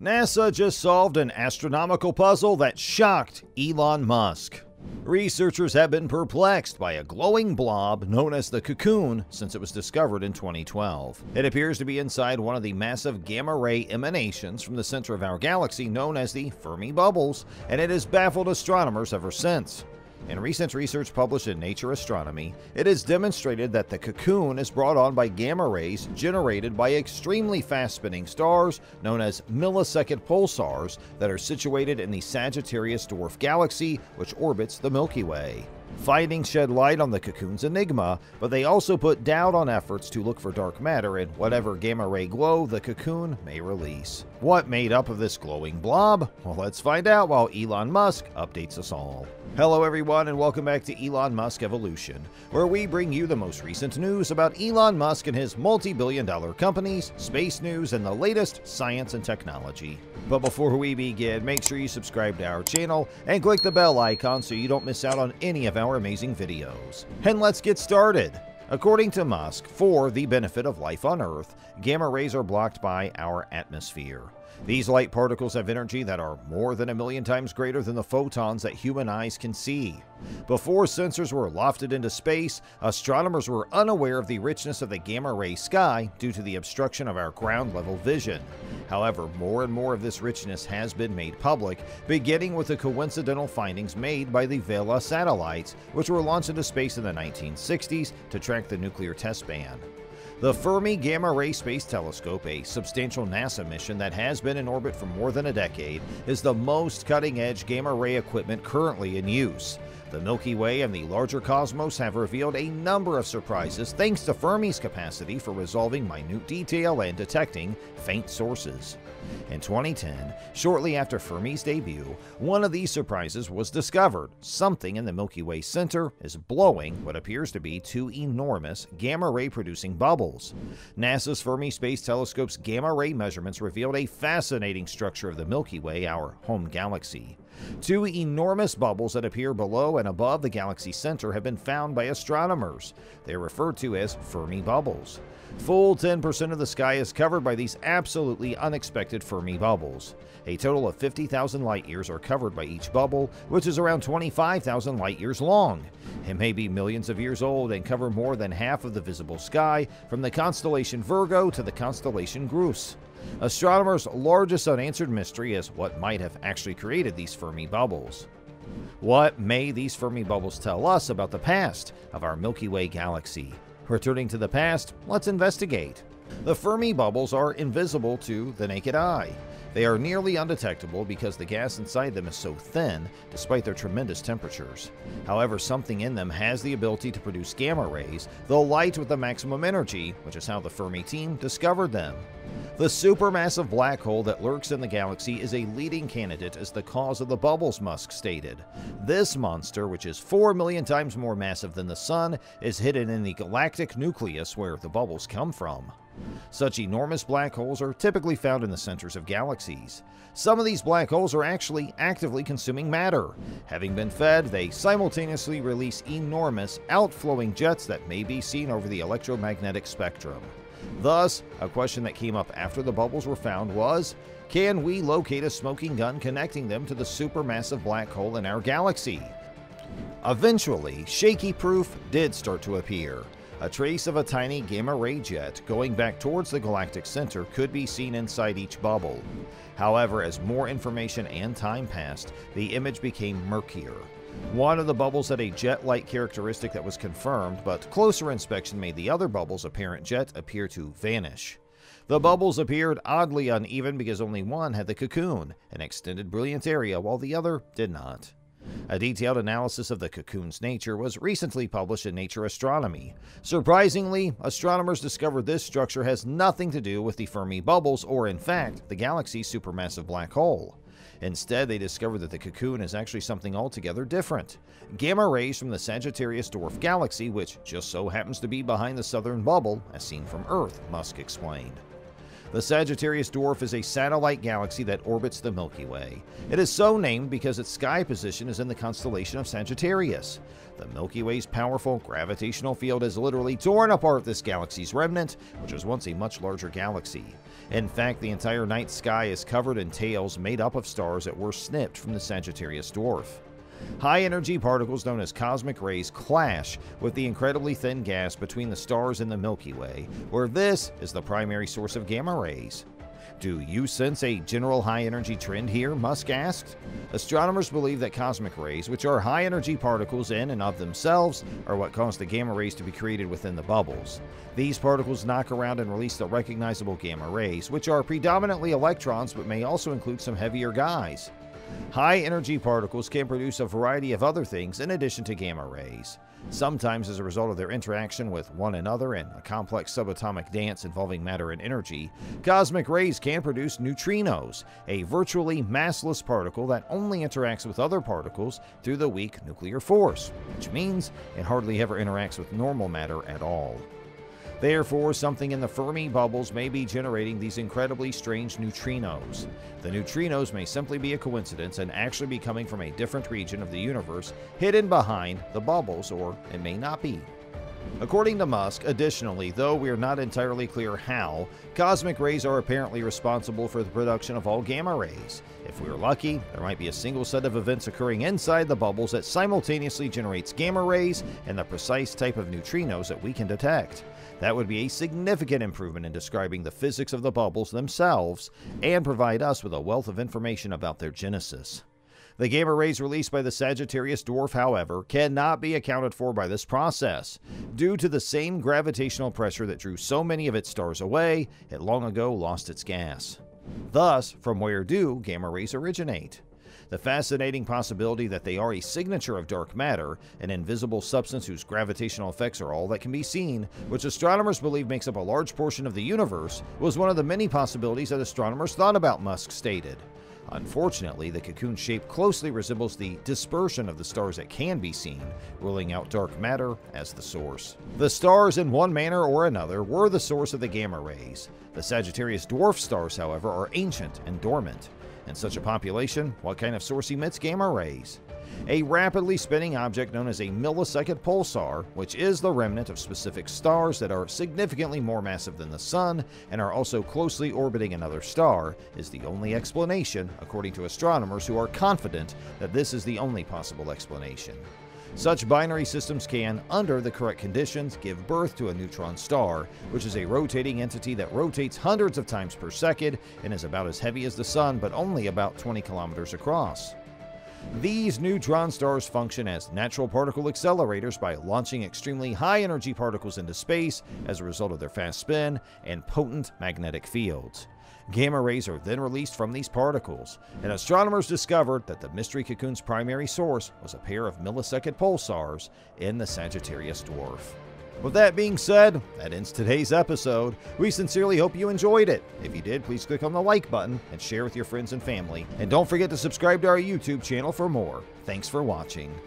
NASA just solved an astronomical puzzle that shocked Elon Musk. Researchers have been perplexed by a glowing blob known as the cocoon since it was discovered in 2012. It appears to be inside one of the massive gamma ray emanations from the center of our galaxy known as the Fermi bubbles, and it has baffled astronomers ever since. In recent research published in Nature Astronomy, it is demonstrated that the cocoon is brought on by gamma rays generated by extremely fast spinning stars known as millisecond pulsars that are situated in the Sagittarius dwarf galaxy, which orbits the Milky Way. Findings shed light on the cocoon's enigma, but they also put doubt on efforts to look for dark matter in whatever gamma ray glow the cocoon may release. What made up of this glowing blob? Well, let's find out while Elon Musk updates us all. Hello, everyone, and welcome back to Elon Musk Evolution, where we bring you the most recent news about Elon Musk and his multi billion dollar companies, space news, and the latest science and technology. But before we begin, make sure you subscribe to our channel and click the bell icon so you don't miss out on any of our amazing videos. And let's get started. According to Musk, for the benefit of life on Earth, gamma rays are blocked by our atmosphere. These light particles have energy that are more than a million times greater than the photons that human eyes can see. Before sensors were lofted into space, astronomers were unaware of the richness of the gamma ray sky due to the obstruction of our ground level vision. However, more and more of this richness has been made public, beginning with the coincidental findings made by the Vela satellites, which were launched into space in the 1960s to track the nuclear test ban. The Fermi Gamma Ray Space Telescope, a substantial NASA mission that has been in orbit for more than a decade, is the most cutting edge gamma ray equipment currently in use. The Milky Way and the larger cosmos have revealed a number of surprises thanks to Fermi's capacity for resolving minute detail and detecting faint sources. In 2010, shortly after Fermi's debut, one of these surprises was discovered. Something in the Milky Way center is blowing what appears to be two enormous gamma ray producing bubbles. NASA's Fermi Space Telescope's gamma ray measurements revealed a fascinating structure of the Milky Way, our home galaxy. Two enormous bubbles that appear below and above the galaxy center have been found by astronomers. They are referred to as Fermi bubbles. Full 10% of the sky is covered by these absolutely unexpected Fermi bubbles. A total of 50,000 light years are covered by each bubble, which is around 25,000 light years long. It may be millions of years old and cover more than half of the visible sky, from the constellation Virgo to the constellation Grus. Astronomers' largest unanswered mystery is what might have actually created these Fermi bubbles. What may these Fermi bubbles tell us about the past of our Milky Way galaxy? Returning to the past, let's investigate. The Fermi bubbles are invisible to the naked eye. They are nearly undetectable because the gas inside them is so thin, despite their tremendous temperatures. However, something in them has the ability to produce gamma rays, the light with the maximum energy, which is how the Fermi team discovered them. The supermassive black hole that lurks in the galaxy is a leading candidate as the cause of the bubbles, Musk stated. This monster, which is 4 million times more massive than the Sun, is hidden in the galactic nucleus where the bubbles come from. Such enormous black holes are typically found in the centers of galaxies. Some of these black holes are actually actively consuming matter. Having been fed, they simultaneously release enormous, outflowing jets that may be seen over the electromagnetic spectrum. Thus, a question that came up after the bubbles were found was Can we locate a smoking gun connecting them to the supermassive black hole in our galaxy? Eventually, shaky proof did start to appear. A trace of a tiny gamma ray jet going back towards the galactic center could be seen inside each bubble. However, as more information and time passed, the image became murkier. One of the bubbles had a jet-like characteristic that was confirmed, but closer inspection made the other bubble's apparent jet appear to vanish. The bubbles appeared oddly uneven because only one had the cocoon, an extended brilliant area, while the other did not. A detailed analysis of the cocoon's nature was recently published in Nature Astronomy. Surprisingly, astronomers discovered this structure has nothing to do with the Fermi bubbles or, in fact, the galaxy's supermassive black hole. Instead, they discovered that the cocoon is actually something altogether different. Gamma rays from the Sagittarius dwarf galaxy, which just so happens to be behind the southern bubble, as seen from Earth, Musk explained. The Sagittarius Dwarf is a satellite galaxy that orbits the Milky Way. It is so named because its sky position is in the constellation of Sagittarius. The Milky Way's powerful gravitational field has literally torn apart this galaxy's remnant, which was once a much larger galaxy. In fact, the entire night sky is covered in tails made up of stars that were snipped from the Sagittarius Dwarf. High energy particles known as cosmic rays clash with the incredibly thin gas between the stars in the Milky Way, where this is the primary source of gamma rays. Do you sense a general high energy trend here? Musk asked. Astronomers believe that cosmic rays, which are high energy particles in and of themselves, are what cause the gamma rays to be created within the bubbles. These particles knock around and release the recognizable gamma rays, which are predominantly electrons but may also include some heavier guys. High energy particles can produce a variety of other things in addition to gamma rays. Sometimes, as a result of their interaction with one another in a complex subatomic dance involving matter and energy, cosmic rays can produce neutrinos, a virtually massless particle that only interacts with other particles through the weak nuclear force, which means it hardly ever interacts with normal matter at all. Therefore, something in the Fermi bubbles may be generating these incredibly strange neutrinos. The neutrinos may simply be a coincidence and actually be coming from a different region of the universe hidden behind the bubbles, or it may not be. According to Musk, additionally, though we are not entirely clear how, cosmic rays are apparently responsible for the production of all gamma rays. If we are lucky, there might be a single set of events occurring inside the bubbles that simultaneously generates gamma rays and the precise type of neutrinos that we can detect. That would be a significant improvement in describing the physics of the bubbles themselves and provide us with a wealth of information about their genesis. The gamma rays released by the Sagittarius dwarf, however, cannot be accounted for by this process. Due to the same gravitational pressure that drew so many of its stars away, it long ago lost its gas. Thus, from where do gamma rays originate? The fascinating possibility that they are a signature of dark matter, an invisible substance whose gravitational effects are all that can be seen, which astronomers believe makes up a large portion of the universe, was one of the many possibilities that astronomers thought about, Musk stated. Unfortunately, the cocoon shape closely resembles the dispersion of the stars that can be seen, ruling out dark matter as the source. The stars, in one manner or another, were the source of the gamma rays. The Sagittarius dwarf stars, however, are ancient and dormant. In such a population, what kind of source emits gamma rays? A rapidly spinning object known as a millisecond pulsar, which is the remnant of specific stars that are significantly more massive than the Sun and are also closely orbiting another star, is the only explanation, according to astronomers who are confident that this is the only possible explanation. Such binary systems can, under the correct conditions, give birth to a neutron star, which is a rotating entity that rotates hundreds of times per second and is about as heavy as the Sun but only about 20 kilometers across. These neutron stars function as natural particle accelerators by launching extremely high energy particles into space as a result of their fast spin and potent magnetic fields. Gamma rays are then released from these particles, and astronomers discovered that the mystery cocoon's primary source was a pair of millisecond pulsars in the Sagittarius dwarf. With that being said, that ends today's episode. We sincerely hope you enjoyed it. If you did, please click on the like button and share with your friends and family. And don't forget to subscribe to our YouTube channel for more. Thanks for watching.